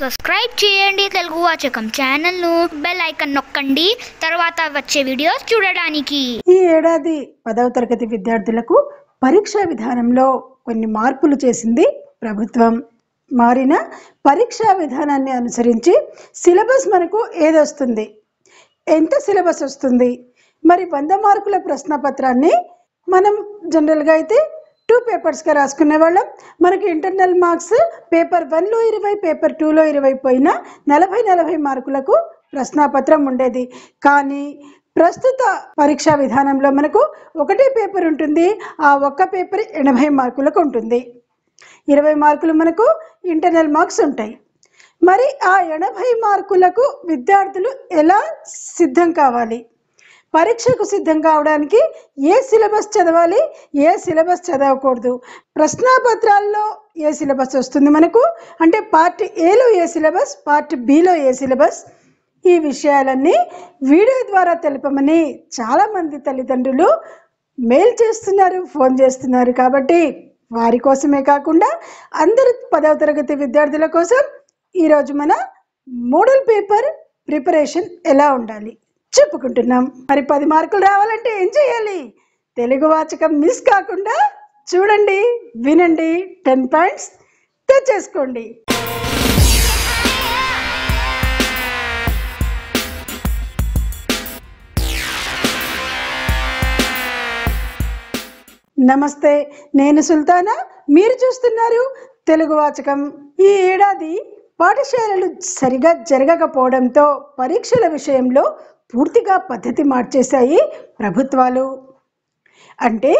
Subscribe చేయండి. తెలుగు వాచకం ఛానల్ను bell icon నొక్కండి. తర్వాత వచ్చే వీడియోస్ చూడడానికి. ఈ ఏడాది పదవ తరగతి విద్యార్థులకు పరీక్షా విధానంలో కొన్ని మార్పులు చేసింది ప్రభుత్వం. మారిన పరీక్షా విధానాన్ని అనుసరించి సిలబస్ మనకు ఏదొస్తుంది? ఎంత సిలబస్ వస్తుంది? మరి వంద మార్కుల ప్రశ్నపత్రాన్ని మనం జనరల్గా అయితే టూ పేపర్స్గా రాసుకునే వాళ్ళం మనకి ఇంటర్నల్ మార్క్స్ పేపర్ వన్లో ఇరవై పేపర్ టూలో ఇరవై పోయిన నలభై నలభై మార్కులకు ప్రశ్నాపత్రం ఉండేది. కానీ ప్రస్తుత పరీక్షా విధానంలో మనకు ఒకటే పేపర్ ఉంటుంది. ఆ ఒక్క పేపర్ ఎనభై మార్కులకు ఉంటుంది. ఇరవై మార్కులు మనకు ఇంటర్నల్ మార్క్స్ ఉంటాయి. మరి ఆ ఎనభై మార్కులకు విద్యార్థులు ఎలా సిద్ధం కావాలి? పరీక్షకు సిద్ధం కావడానికి ఏ సిలబస్ చదవాలి ఏ సిలబస్ చదవకూడదు. ప్రశ్నాపత్రాల్లో ఏ సిలబస్ వస్తుంది మనకు? అంటే పార్ట్ ఏలో ఏ సిలబస్ పార్ట్ బిలో ఏ సిలబస్? ఈ విషయాలన్నీ వీడియో ద్వారా తెలపమని చాలామంది తల్లిదండ్రులు మెయిల్ చేస్తున్నారు ఫోన్ చేస్తున్నారు. కాబట్టి వారి కోసమే కాకుండా అందరి పదవ తరగతి విద్యార్థుల కోసం ఈరోజు మన మోడల్ పేపర్ ప్రిపరేషన్ ఎలా ఉండాలి? చెప్పుకుంటున్నాం. మరి పది మార్కులు రావాలంటే ఏం చేయాలి? తెలుగు వాచకం మిస్ కాకుండా చూడండి వినండి టెన్ పాయింట్స్ తెచ్చేసుకోండి. నమస్తే నేను సుల్తానా. మీరు చూస్తున్నారు తెలుగు వాచకం. ఈ ఏడాది పాఠశాలలు సరిగా జరగకపోవడంతో పరీక్షల విషయంలో పూర్తిగా పద్ధతి మార్చేశాయి ప్రభుత్వాలు. అంటే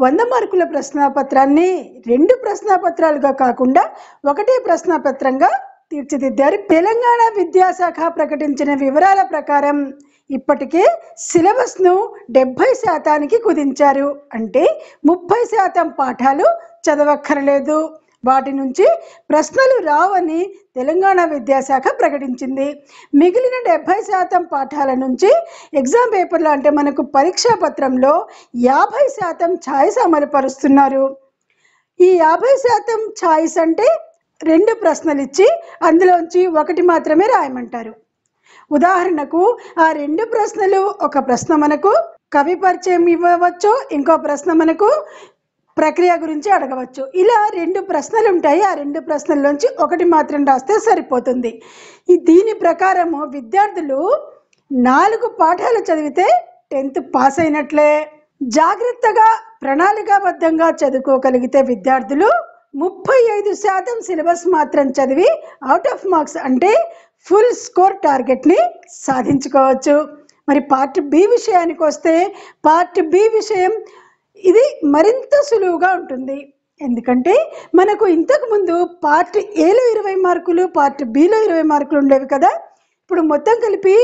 వంద మార్కుల ప్రశ్నాపత్రాన్ని రెండు ప్రశ్నాపత్రాలుగా కాకుండా ఒకటే ప్రశ్నాపత్రంగా తీర్చిదిద్దారు తెలంగాణ విద్యాశాఖ ప్రకటించిన వివరాల ప్రకారం. ఇప్పటికే సిలబస్ను డెబ్భై శాతానికి కుదించారు. అంటే ముప్పై శాతం పాఠాలు చదవక్కర్లేదు. వాటి నుంచి ప్రశ్నలు రావని తెలంగాణ విద్యాశాఖ ప్రకటించింది. మిగిలిన డెబ్భై శాతం పాఠాల నుంచి ఎగ్జామ్ పేపర్లో అంటే మనకు పరీక్షా పత్రంలో యాభై శాతం ఛాయిస్ అమలుపరుస్తున్నారు. ఈ యాభై శాతం ఛాయిస్ అంటే రెండు ప్రశ్నలు ఇచ్చి అందులోంచి ఒకటి మాత్రమే రాయమంటారు. ఉదాహరణకు ఆ రెండు ప్రశ్నలు ఒక ప్రశ్న మనకు కవి పరిచయం ఇవ్వవచ్చు ఇంకో ప్రశ్న మనకు ప్రక్రియ గురించి అడగవచ్చు. ఇలా రెండు ప్రశ్నలు ఉంటాయి ఆ రెండు ప్రశ్నల్లోంచి ఒకటి మాత్రం రాస్తే సరిపోతుంది. ఈ దీని ప్రకారము విద్యార్థులు నాలుగు పాఠాలు చదివితే టెన్త్ పాస్ అయినట్లే. జాగ్రత్తగా ప్రణాళికాబద్ధంగా చదువుకోగలిగితే విద్యార్థులు ముప్పై ఐదు శాతం సిలబస్ మాత్రం చదివి అవుట్ ఆఫ్ మార్క్స్ అంటే ఫుల్ స్కోర్ టార్గెట్ని సాధించుకోవచ్చు. మరి పార్ట్ బి విషయానికి వస్తే పార్ట్ బి విషయం ఇది మరింత సులువుగా ఉంటుంది. ఎందుకంటే మనకు ఇంతకు ముందు పార్ట్ ఏలో ఇరవై మార్కులు పార్ట్ బిలో ఇరవై మార్కులు ఉండేవి కదా. ఇప్పుడు మొత్తం కలిపి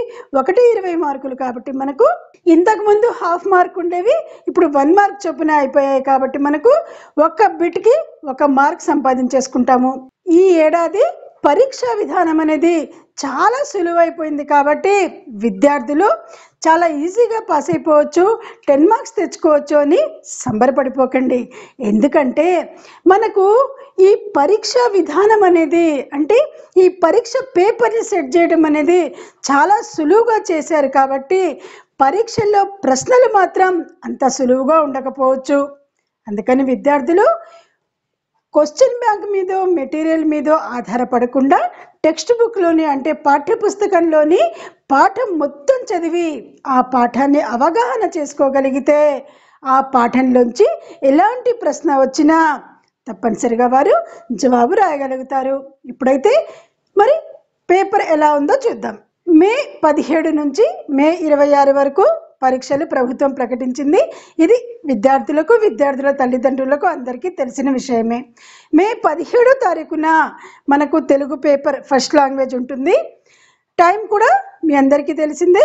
ఒకటి ఇరవై మార్కులు కాబట్టి మనకు ఇంతకు ముందు హాఫ్ మార్క్ ఉండేవి ఇప్పుడు వన్ మార్క్ చొప్పున అయిపోయాయి కాబట్టి మనకు ఒక్క బిట్కి ఒక మార్క్ సంపాదించేసుకుంటాము. ఈ ఏడాది పరీక్షా విధానం అనేది చాలా సులువైపోయింది కాబట్టి విద్యార్థులు చాలా ఈజీగా పాస్ అయిపోవచ్చు. టెన్ మార్క్స్ తెచ్చుకోవచ్చు అని సంబరపడిపోకండి. ఎందుకంటే మనకు ఈ పరీక్ష విధానం అనేది అంటే ఈ పరీక్ష పేపర్ని సెట్ చేయడం అనేది చాలా సులువుగా చేశారు కాబట్టి పరీక్షల్లో ప్రశ్నలు మాత్రం అంత సులువుగా ఉండకపోవచ్చు. అందుకని విద్యార్థులు క్వశ్చన్ బ్యాంక్ మీద మెటీరియల్ మీద ఆధారపడకుండా టెక్స్ట్ బుక్లోని అంటే పాఠ్యపుస్తకంలోని పాఠం మొత్తం చదివి ఆ పాఠాన్ని అవగాహన చేసుకోగలిగితే ఆ పాఠంలోంచి ఎలాంటి ప్రశ్న వచ్చినా తప్పనిసరిగా వారు జవాబు రాయగలుగుతారు. ఇప్పుడైతే మరి పేపర్ ఎలా ఉందో చూద్దాం. మే పదిహేడు నుంచి మే ఇరవై ఆరు వరకు పరీక్షలు ప్రభుత్వం ప్రకటించింది. ఇది విద్యార్థులకు విద్యార్థుల తల్లిదండ్రులకు అందరికీ తెలిసిన విషయమే. మే పదిహేడో తారీఖున మనకు తెలుగు పేపర్ ఫస్ట్ లాంగ్వేజ్ ఉంటుంది. టైం కూడా మీ అందరికీ తెలిసిందే.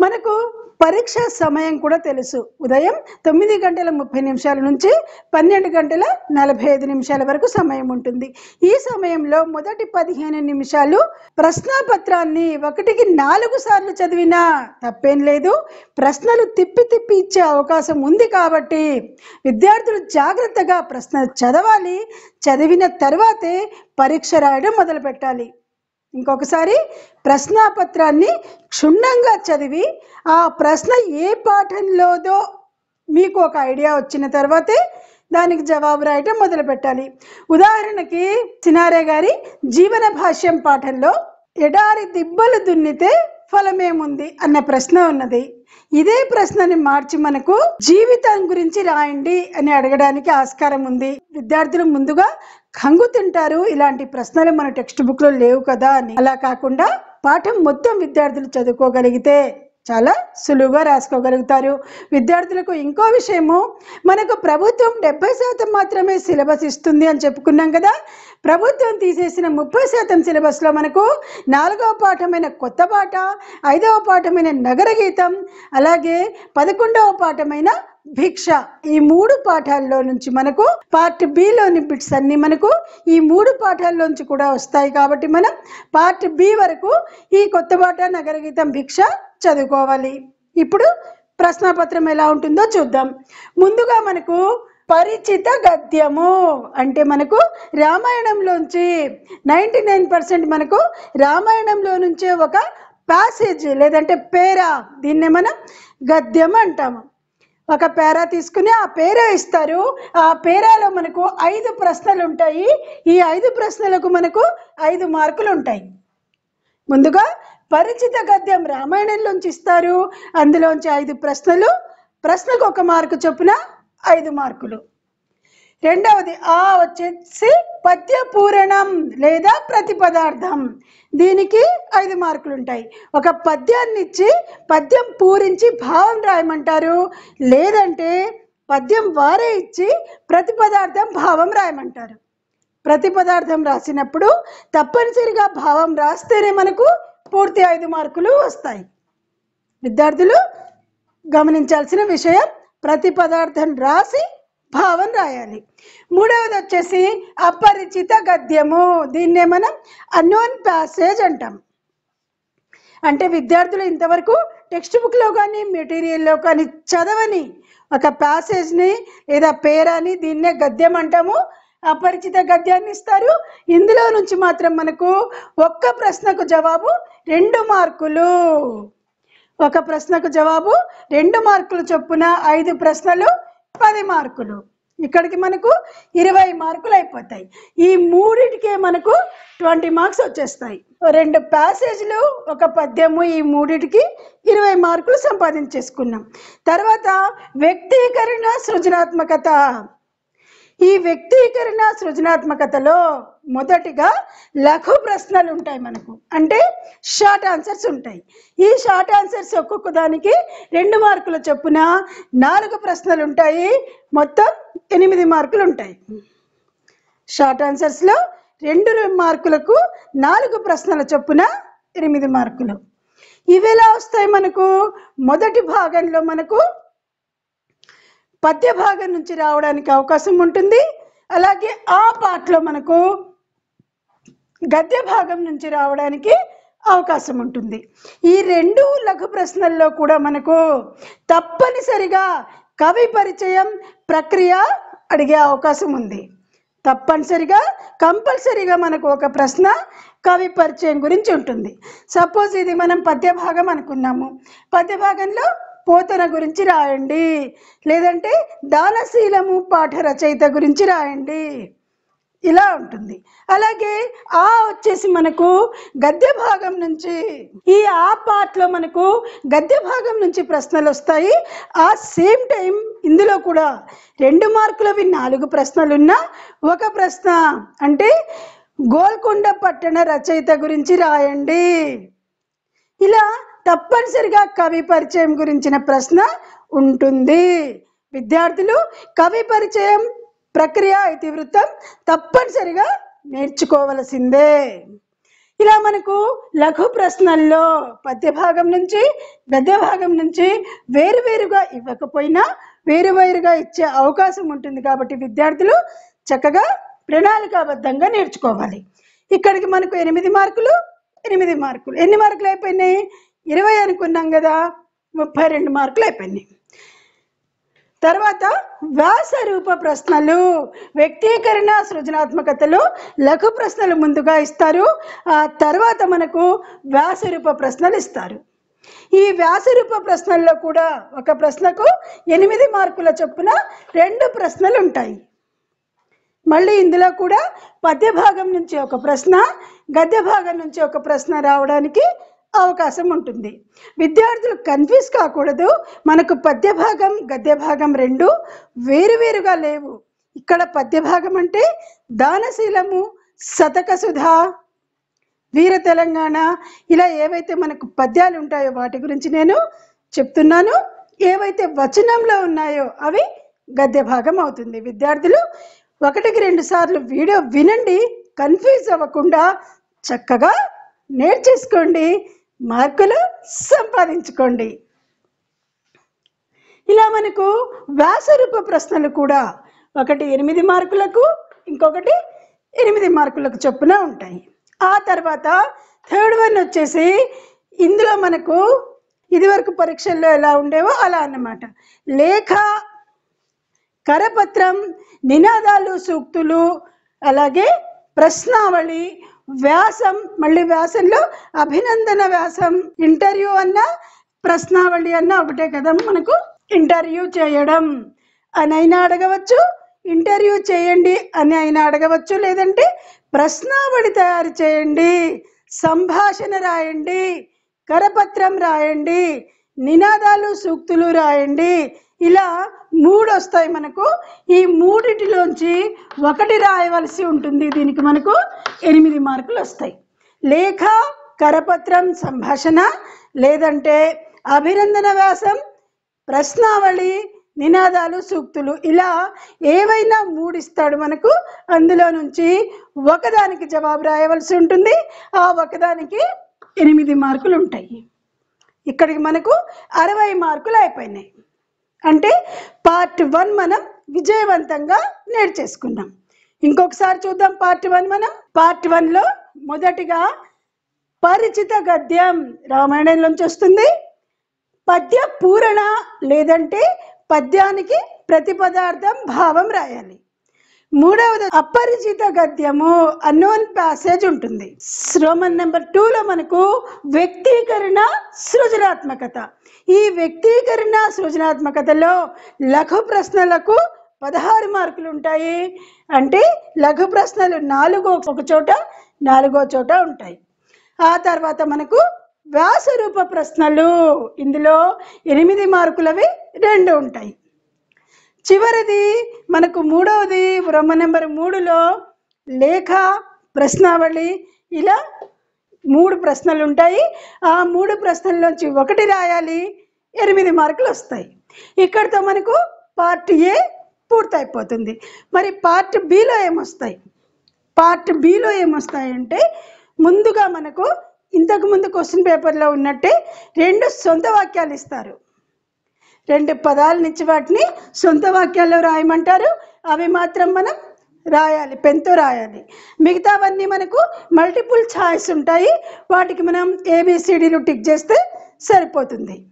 మనకు పరీక్ష సమయం కూడా తెలుసు. ఉదయం తొమ్మిది గంటల ముప్పై నిమిషాల నుంచి పన్నెండు గంటల నలభై ఐదు నిమిషాల వరకు సమయం ఉంటుంది. ఈ సమయంలో మొదటి పదిహేను నిమిషాలు ప్రశ్నాపత్రాన్ని ఒకటికి నాలుగు సార్లు చదివినా తప్పేం లేదు. ప్రశ్నలు తిప్పి తిప్పి ఇచ్చే అవకాశం ఉంది కాబట్టి విద్యార్థులు జాగ్రత్తగా ప్రశ్న చదవాలి. చదివిన తర్వాతే పరీక్ష రాయడం మొదలు పెట్టాలి ఇంకొకసారి ప్రశ్నాపత్రాన్ని క్షుణ్ణంగా చదివి ఆ ప్రశ్న ఏ పాఠంలోదో మీకు ఒక ఐడియా వచ్చిన తర్వాతే దానికి జవాబు రాయటం మొదలు పెట్టాలి. ఉదాహరణకి సినారే గారి జీవన భాష్యం పాఠంలో ఎడారి దిబ్బలు దున్నితే ఫలమేముంది అన్న ప్రశ్న ఉన్నది. ఇదే ప్రశ్నని మార్చి మనకు జీవితం గురించి రాయండి అని అడగడానికి ఆస్కారం ఉంది. విద్యార్థులు ముందుగా కంగు తింటారు. ఇలాంటి ప్రశ్నలు మన టెక్స్ట్ బుక్లో లేవు కదా అని. అలా కాకుండా పాఠం మొత్తం విద్యార్థులు చదువుకోగలిగితే చాలా సులువుగా రాసుకోగలుగుతారు. విద్యార్థులకు ఇంకో విషయము మనకు ప్రభుత్వం డెబ్బై శాతం మాత్రమే సిలబస్ ఇస్తుంది అని చెప్పుకున్నాం కదా. ప్రభుత్వం తీసేసిన ముప్పై శాతం సిలబస్లో మనకు నాలుగవ పాఠమైన కొత్త పాట ఐదవ పాఠమైన నగర గీతం అలాగే పదకొండవ పాఠమైన భిక్ష. ఈ మూడు పాఠాల్లో నుంచి మనకు పార్ట్ బిలోని బిట్స్ అన్ని మనకు ఈ మూడు పాఠాల్లోంచి కూడా వస్తాయి కాబట్టి మనం పార్ట్ బి వరకు ఈ కొత్త పాట నగరగీతం భిక్ష చదువుకోవాలి. ఇప్పుడు ప్రశ్నపత్రం ఎలా ఉంటుందో చూద్దాం. ముందుగా మనకు పరిచిత గద్యము అంటే మనకు రామాయణంలోంచి నైంటీ నైన్ పర్సెంట్ మనకు రామాయణంలో నుంచే ఒక ప్యాసేజ్ లేదంటే పేరా దీన్నే మనం గద్యం అంటాము. ఒక పేరా తీసుకుని ఆ పేరా ఇస్తారు. ఆ పేరాలో మనకు ఐదు ప్రశ్నలు ఉంటాయి ఈ ఐదు ప్రశ్నలకు మనకు ఐదు మార్కులు ఉంటాయి ముందుగా పరిచిత గద్యం రామాయణంలోంచి ఇస్తారు. అందులోంచి ఐదు ప్రశ్నలు. ప్రశ్నకు ఒక మార్కు చొప్పున ఐదు మార్కులు. రెండవది ఆ వచ్చేసి పద్య పూరణం లేదా ప్రతిపదార్థం. దీనికి ఐదు మార్కులు ఉంటాయి ఒక పద్యాన్ని ఇచ్చి పద్యం పూరించి భావం రాయమంటారు. లేదంటే పద్యం వారే ఇచ్చి ప్రతిపదార్థం భావం రాయమంటారు. ప్రతిపదార్థం రాసినప్పుడు తప్పనిసరిగా భావం రాస్తేనే మనకు పూర్తి ఐదు మార్కులు వస్తాయి. విద్యార్థులు గమనించాల్సిన విషయం ప్రతి పదార్థం రాసి భావం రాయాలి. మూడవది వచ్చేసి అపరిచిత గద్యము. దీన్నే మనం అన్నోన్ ప్యాసేజ్ అంటాం. అంటే విద్యార్థులు ఇంతవరకు టెక్స్ట్ బుక్లో కానీ మెటీరియల్లో కానీ చదవని ఒక ప్యాసేజ్ని లేదా పేరాని దీన్నే గద్యం అంటాము. అపరిచిత గద్యాన్ని ఇస్తారు. ఇందులో నుంచి మాత్రం మనకు ఒక్క ప్రశ్నకు జవాబు రెండు మార్కులు. ఒక ప్రశ్నకు జవాబు రెండు మార్కులు చొప్పున ఐదు ప్రశ్నలు పది మార్కులు. ఇక్కడికి మనకు ఇరవై మార్కులు అయిపోతాయి. ఈ మూడిటికే మనకు ట్వంటీ మార్క్స్ వచ్చేస్తాయి. రెండు ప్యాసేజ్లు ఒక పద్యము ఈ మూడిటికి ఇరవై మార్కులు సంపాదించేసుకున్నాం. తర్వాత వ్యక్తీకరణ సృజనాత్మకత. ఈ వ్యక్తీకరణ సృజనాత్మకతలో మొదటిగా లఘు ప్రశ్నలు ఉంటాయి మనకు. అంటే షార్ట్ ఆన్సర్స్ ఉంటాయి. ఈ షార్ట్ ఆన్సర్స్ ఒక్కొక్క దానికి రెండు మార్కుల చొప్పున నాలుగు ప్రశ్నలు ఉంటాయి. మొత్తం ఎనిమిది మార్కులు ఉంటాయి. షార్ట్ ఆన్సర్స్లో రెండు మార్కులకు నాలుగు ప్రశ్నల చొప్పున ఎనిమిది మార్కులు. ఇవి ఎలా వస్తాయి మనకు? మొదటి భాగంలో మనకు పద్య భాగం నుంచి రావడానికి అవకాశం ఉంటుంది. అలాగే ఆ పాటలో మనకు గద్య భాగం నుంచి రావడానికి అవకాశం ఉంటుంది. ఈ రెండు లఘు ప్రశ్నల్లో కూడా మనకు తప్పనిసరిగా కవి పరిచయం ప్రక్రియ అడిగే అవకాశం ఉంది. తప్పనిసరిగా కంపల్సరీగా మనకు ఒక ప్రశ్న కవి పరిచయం గురించి ఉంటుంది. సపోజ్ ఇది మనం పద్య భాగం అనుకున్నాము. పద్య భాగంలో పోతన గురించి రాయండి. లేదంటే దానశీలము పాఠ రచయిత గురించి రాయండి. ఇలా ఉంటుంది. అలాగే ఆ వచ్చేసి మనకు గద్య భాగం నుంచి ఈ ఆ పార్ట్లో మనకు గద్య భాగం నుంచి ప్రశ్నలు వస్తాయి. ఆ సేమ్ టైం ఇందులో కూడా రెండు మార్కులవి నాలుగు ప్రశ్నలున్నా ఒక ప్రశ్న అంటే గోల్కొండ పట్టణ రచయిత గురించి రాయండి. ఇలా తప్పనిసరిగా కవి పరిచయం గురించిన ప్రశ్న ఉంటుంది. విద్యార్థులు కవి పరిచయం ప్రక్రియ ఇతివృత్తం తప్పనిసరిగా నేర్చుకోవలసిందే. ఇలా మనకు లఘు ప్రశ్నల్లో పద్యభాగం నుంచి గద్య భాగం నుంచి వేరువేరుగా ఇవ్వకపోయినా వేరువేరుగా ఇచ్చే అవకాశం ఉంటుంది కాబట్టి విద్యార్థులు చక్కగా ప్రణాళికాబద్ధంగా నేర్చుకోవాలి. ఇక్కడికి మనకు ఎనిమిది మార్కులు ఎనిమిది మార్కులు. ఎన్ని మార్కులు అయిపోయినాయి? ఇరవై అనుకున్నాం కదా ముప్పై రెండు మార్కులు అయిపోయినాయి. తర్వాత వ్యాస రూప ప్రశ్నలు వ్యక్తీకరణ సృజనాత్మకతలో లఘు ప్రశ్నలు ముందుగా ఇస్తారు. ఆ తర్వాత మనకు వ్యాస రూప ప్రశ్నలు ఇస్తారు. ఈ వ్యాసరూప ప్రశ్నల్లో కూడా ఒక ప్రశ్నకు ఎనిమిది మార్కుల చొప్పున రెండు ప్రశ్నలు ఉంటాయి. మళ్ళీ ఇందులో కూడా పద్య భాగం నుంచి ఒక ప్రశ్న గద్య భాగం నుంచి ఒక ప్రశ్న రావడానికి అవకాశం ఉంటుంది. విద్యార్థులు కన్ఫ్యూజ్ కాకూడదు. మనకు పద్య భాగం రెండు వేరువేరుగా లేవు. ఇక్కడ పద్య భాగం అంటే దానశీలము శతక సుధా వీర తెలంగాణ ఇలా ఏవైతే మనకు పద్యాలు ఉంటాయో వాటి గురించి నేను చెప్తున్నాను. ఏవైతే వచనంలో ఉన్నాయో అవి గద్య భాగం అవుతుంది. విద్యార్థులు ఒకటికి రెండు సార్లు వీడియో వినండి. కన్ఫ్యూజ్ అవ్వకుండా చక్కగా నేర్చేసుకోండి. మార్కులు సంపాదించుకోండి. ఇలా మనకు వ్యాసరూప ప్రశ్నలు కూడా ఒకటి ఎనిమిది మార్కులకు ఇంకొకటి ఎనిమిది మార్కులకు చొప్పున ఉంటాయి. ఆ తర్వాత థర్డ్ వన్ వచ్చేసి ఇందులో మనకు ఇదివరకు పరీక్షల్లో ఎలా ఉండేవో అలా అన్నమాట. లేఖ కరపత్రం నినాదాలు సూక్తులు అలాగే ప్రశ్నావళి వ్యాసం మళ్ళీ వ్యాసంలో అభినందన వ్యాసం ఇంటర్వ్యూ అన్న ప్రశ్నావళి అన్న ఒకటే కదా మనకు ఇంటర్వ్యూ చేయడం. అని అయినా అడగవచ్చు ఇంటర్వ్యూ చేయండి అని అయినా అడగవచ్చు లేదంటే ప్రశ్నావళి తయారు చేయండి సంభాషణ రాయండి కరపత్రం రాయండి నినాదాలు సూక్తులు రాయండి ఇలా మూడు వస్తాయి మనకు. ఈ మూడిటిలోంచి ఒకటి రాయవలసి ఉంటుంది. దీనికి మనకు ఎనిమిది మార్కులు వస్తాయి. లేఖ కరపత్రం సంభాషణ లేదంటే అభినందన వ్యాసం ప్రశ్నావళి నినాదాలు సూక్తులు. ఇలా ఏవైనా మూడిస్తాడు మనకు. అందులో నుంచి ఒకదానికి జవాబు రాయవలసి ఉంటుంది. ఆ ఒకదానికి ఎనిమిది మార్కులు ఉంటాయి. ఇక్కడికి మనకు అరవై మార్కులు అయిపోయినాయి. అంటే పార్ట్ వన్ మనం విజయవంతంగా నేర్చేసుకున్నాం ఇంకొకసారి చూద్దాం పార్ట్ వన్ మనం. పార్ట్ వన్లో మొదటిగా పరిచిత గద్యం రామాయణంలోంచి వస్తుంది. పద్య పూరణ లేదంటే పద్యానికి ప్రతిపదార్థం భావం రాయాలి. మూడవది అపరిచిత గద్యము అన్నోన్ ప్యాసేజ్ ఉంటుంది. రోమన్ నెంబర్ టూలో మనకు వ్యక్తీకరణ సృజనాత్మకత. ఈ వ్యక్తీకరణ సృజనాత్మకతలో లఘు ప్రశ్నలకు పదహారు మార్కులు ఉంటాయి. అంటే లఘు ప్రశ్నలు నాలుగో ఒక చోట నాలుగో చోట ఉంటాయి. ఆ తర్వాత మనకు వ్యాసరూప ప్రశ్నలు. ఇందులో ఎనిమిది మార్కులవి రెండు ఉంటాయి. చివరిది మనకు మూడవది బ్రహ్మ నెంబర్ మూడులో లేఖ ప్రశ్నావళి ఇలా మూడు ప్రశ్నలు ఉంటాయి ఆ మూడు ప్రశ్నల్లోంచి ఒకటి రాయాలి ఎనిమిది మార్కులు వస్తాయి. ఇక్కడితో మనకు పార్ట్ ఏ పూర్తయిపోతుంది. మరి పార్ట్ బిలో ఏమొస్తాయి? పార్ట్ బిలో ఏమొస్తాయంటే ముందుగా మనకు ఇంతకుముందు క్వశ్చన్ పేపర్లో ఉన్నట్టే రెండు సొంత వాక్యాలు ఇస్తారు. రెండు పదాలనిచ్చి వాటిని సొంత వాక్యాల్లో రాయమంటారు. అవి మాత్రం మనం రాయాలి పెన్తో రాయాలి. మిగతావన్నీ మనకు మల్టిపుల్ ఛాయిస్ ఉంటాయి. వాటికి మనం ఏబిసిడీలు టిక్ చేస్తే సరిపోతుంది.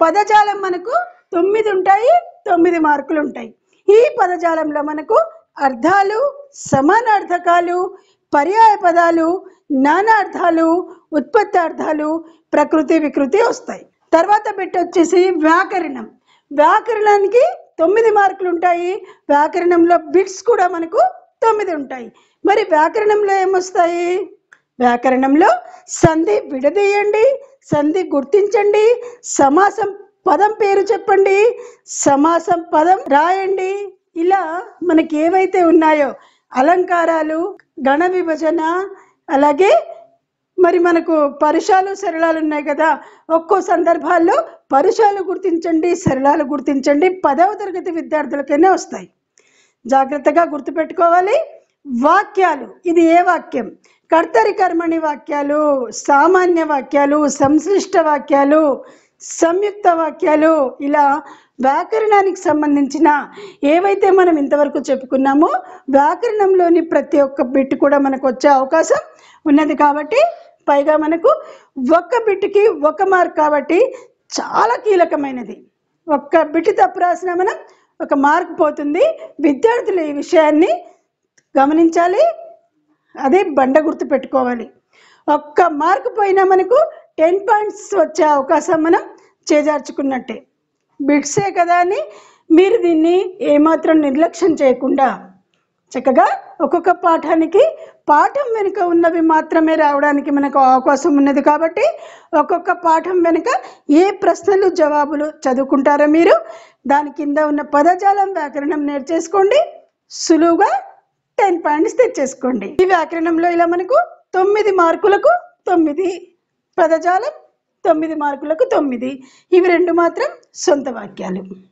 పదజాలం మనకు తొమ్మిది ఉంటాయి తొమ్మిది మార్కులు ఉంటాయి. ఈ పదజాలంలో మనకు అర్థాలు సమానార్థకాలు పర్యాయ పదాలు నానార్థాలు ఉత్పత్తార్థాలు ప్రకృతి వికృతి వస్తాయి. తర్వాత బిట్ వచ్చేసి వ్యాకరణం. వ్యాకరణానికి తొమ్మిది మార్కులు ఉంటాయి వ్యాకరణంలో బిట్స్ కూడా మనకు తొమ్మిది ఉంటాయి. మరి వ్యాకరణంలో ఏమొస్తాయి? వ్యాకరణంలో సంధి విడదీయండి సంధి గుర్తించండి సమాసం పదం పేరు చెప్పండి సమాసం పదం రాయండి. ఇలా మనకి ఏవైతే ఉన్నాయో అలంకారాలు గణ విభజన అలాగే మరి మనకు పరుషాలు సరళాలు ఉన్నాయి కదా. ఒక్కో సందర్భాల్లో పరుషాలు గుర్తించండి సరళాలు గుర్తించండి. పదవ తరగతి విద్యార్థులకైనా వస్తాయి. జాగ్రత్తగా గుర్తుపెట్టుకోవాలి. వాక్యాలు ఇది ఏ వాక్యం? కర్తరి కర్మణి వాక్యాలు సామాన్య వాక్యాలు సంశ్లిష్ట వాక్యాలు సంయుక్త వాక్యాలు ఇలా వ్యాకరణానికి సంబంధించిన ఏవైతే మనం ఇంతవరకు చెప్పుకున్నామో వ్యాకరణంలోని ప్రతి ఒక్క బిట్ కూడా మనకు వచ్చే అవకాశం ఉన్నది కాబట్టి పైగా మనకు ఒక్క బిట్కి ఒక మార్క్ కాబట్టి చాలా కీలకమైనది. ఒక్క బిట్ తప్పు రాసినా మనం ఒక మార్క్ పోతుంది. విద్యార్థులు ఈ విషయాన్ని గమనించాలి. అదే బండ గుర్తు పెట్టుకోవాలి. ఒక్క మార్క్ పోయినా మనకు టెన్ పాయింట్స్ వచ్చే అవకాశం మనం చేజార్చుకున్నట్టే. బిట్సే కదా అని మీరు దీన్ని ఏమాత్రం నిర్లక్ష్యం చేయకుండా చక్కగా ఒక్కొక్క పాఠానికి పాఠం వెనుక ఉన్నవి మాత్రమే రావడానికి మనకు అవకాశం ఉన్నది కాబట్టి ఒక్కొక్క పాఠం వెనుక ఏ ప్రశ్నలు జవాబులు చదువుకుంటారో మీరు దాని కింద ఉన్న పదజాలం వ్యాకరణం నేర్చేసుకోండి. సులువుగా టెన్ పాయింట్స్ తెచ్చేసుకోండి. ఈ వ్యాకరణంలో ఇలా మనకు తొమ్మిది మార్కులకు తొమ్మిది పదజాలం తొమ్మిది మార్కులకు తొమ్మిది. ఇవి రెండు మాత్రం సొంత వాక్యాలు.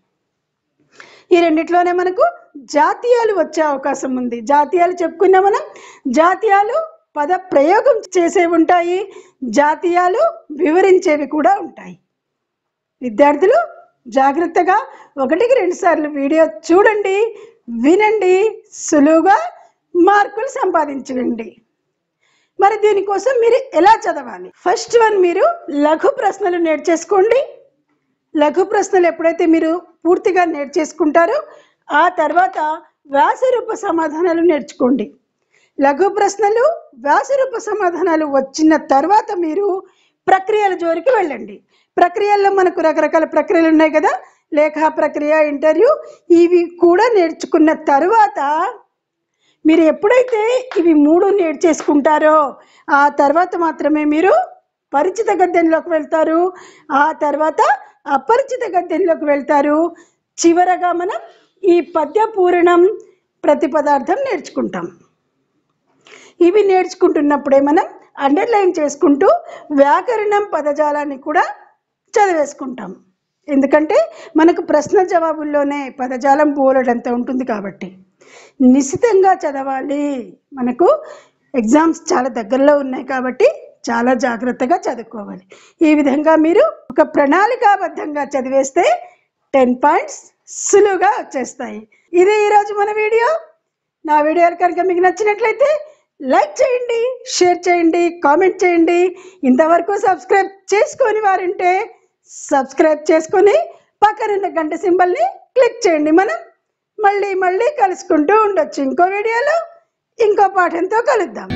ఈ రెండిట్లోనే మనకు జాతీయాలు వచ్చే అవకాశం ఉంది. జాతీయాలు చెప్పుకున్నా మనం. జాతీయాలు పద ప్రయోగం చేసేవి ఉంటాయి. జాతీయాలు వివరించేవి కూడా ఉంటాయి. విద్యార్థులు జాగ్రత్తగా ఒకటికి రెండు సార్లు వీడియో చూడండి వినండి సులువుగా మార్కులు సంపాదించండి. మరి దీనికోసం మీరు ఎలా చదవాలి? ఫస్ట్ వన్ మీరు లఘు ప్రశ్నలు నేర్చేసుకోండి లఘు ప్రశ్నలు ఎప్పుడైతే మీరు పూర్తిగా నేర్చేసుకుంటారో ఆ తర్వాత వ్యాసరూప సమాధానాలు నేర్చుకోండి. లఘు ప్రశ్నలు వ్యాసరూప సమాధానాలు వచ్చిన తర్వాత మీరు ప్రక్రియల జోరికి వెళ్ళండి. ప్రక్రియల్లో మనకు రకరకాల ప్రక్రియలు ఉన్నాయి కదా? లేఖా ప్రక్రియ ఇంటర్వ్యూ ఇవి కూడా నేర్చుకున్న తర్వాత మీరు ఎప్పుడైతే ఇవి మూడు నేర్చేసుకుంటారో ఆ తర్వాత మాత్రమే మీరు పరిచిత గద్యంలోకి వెళ్తారు. ఆ తర్వాత అపరిచిత గద్యంలోకి వెళ్తారు. చివరగా మనం ఈ పద్య పూరణం ప్రతిపదార్థం నేర్చుకుంటాం. ఇవి నేర్చుకుంటున్నప్పుడే మనం అండర్లైన్ చేసుకుంటూ వ్యాకరణం పదజాలాన్ని కూడా చదివేసుకుంటాం. ఎందుకంటే మనకు ప్రశ్న జవాబుల్లోనే పదజాలం బోలెడంత ఉంటుంది కాబట్టి. నిశితంగా చదవాలి. మనకు ఎగ్జామ్స్ చాలా దగ్గరలో ఉన్నాయి కాబట్టి చాలా జాగ్రత్తగా చదువుకోవాలి. ఈ విధంగా మీరు ఒక ప్రణాళికాబద్ధంగా చదివేస్తే టెన్ పాయింట్స్ సులువుగా వచ్చేస్తాయి. ఇదే ఈరోజు మన వీడియో. నా వీడియోలు కనుక మీకు నచ్చినట్లయితే లైక్ చేయండి షేర్ చేయండి కామెంట్ చేయండి. ఇంతవరకు సబ్స్క్రైబ్ చేసుకొని వారుంటే సబ్స్క్రైబ్ చేసుకొని పక్కనున్న గంట సింబల్ని క్లిక్ చేయండి మనం. మళ్ళీ మళ్ళీ కలుసుకుంటూ ఉండొచ్చు. ఇంకో వీడియోలో ఇంకో పాఠంతో కలుద్దాం.